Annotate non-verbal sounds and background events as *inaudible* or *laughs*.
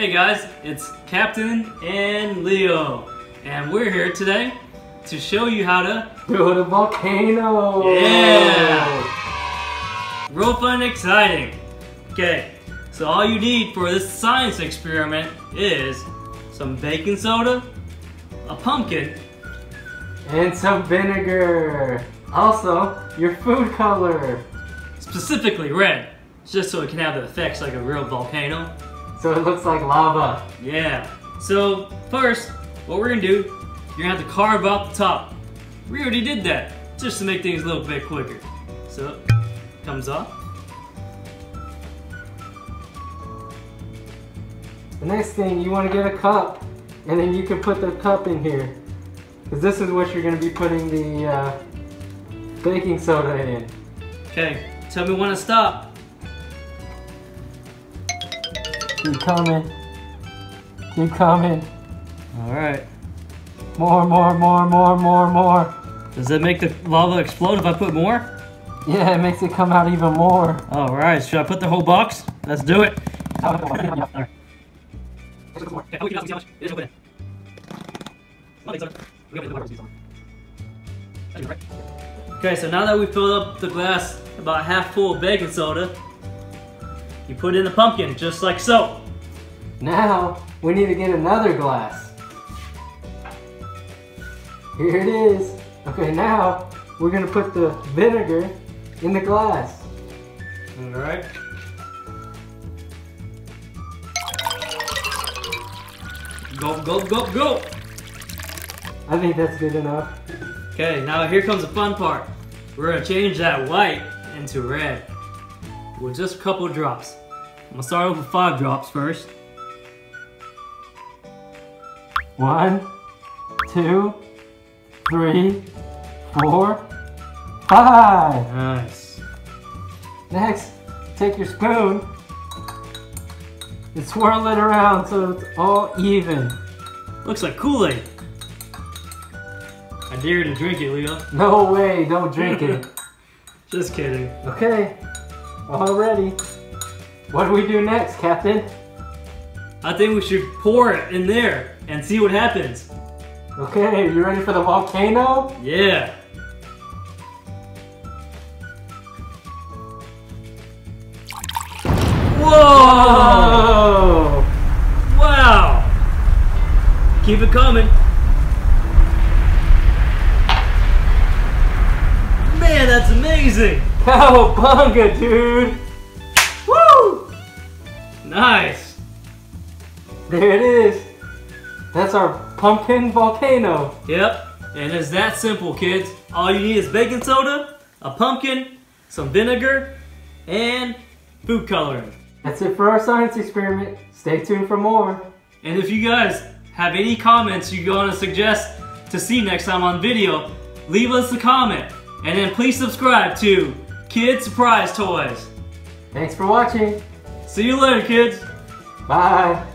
Hey guys, it's Captain and Leo, and we're here today to show you how to build a volcano. Yeah! Real fun and exciting. Okay, so all you need for this science experiment is some baking soda, a pumpkin, and some vinegar. Also, your food color. Specifically red, just so it can have the effects like a real volcano. So it looks like lava. Yeah. So first, what we're gonna do, you're gonna have to carve out the top. We already did that, just to make things a little bit quicker. So, comes off. The next thing, you want to get a cup, and then you can put the cup in here. Because this is what you're going to be putting the uh, baking soda in. Okay, tell me when to stop. Keep coming. Keep coming. All right. More, more, more, more, more, more. Does that make the lava explode if I put more? Yeah, it makes it come out even more. All right, should I put the whole box? Let's do it. Okay, so now that we filled up the glass about half full of baking soda, you put in the pumpkin just like so. Now, we need to get another glass. Here it is. Okay, now we're gonna put the vinegar in the glass. All right. Go, go, go, go! I think that's good enough. Okay, now here comes the fun part. We're gonna change that white into red with just a couple drops. I'm gonna start off with five drops first. One, two, three, four, five. Nice. Next, take your spoon and swirl it around so it's all even. Looks like Kool-Aid. I dare you to drink it, Leo. No way, don't drink it. *laughs* Just kidding. Okay, all ready. What do we do next, Captain? I think we should pour it in there and see what happens. Okay, you ready for the volcano? Yeah. Whoa! Wow! Keep it coming. Man, that's amazing! Cowabunga, dude! Nice! There it is. That's our pumpkin volcano. Yep, and it's that simple, kids. All you need is baking soda, a pumpkin, some vinegar, and food coloring. That's it for our science experiment. Stay tuned for more. And if you guys have any comments you want to suggest to see next time on video, leave us a comment. And then please subscribe to Kid Surprise Toys. Thanks for watching. See you later, kids. Bye.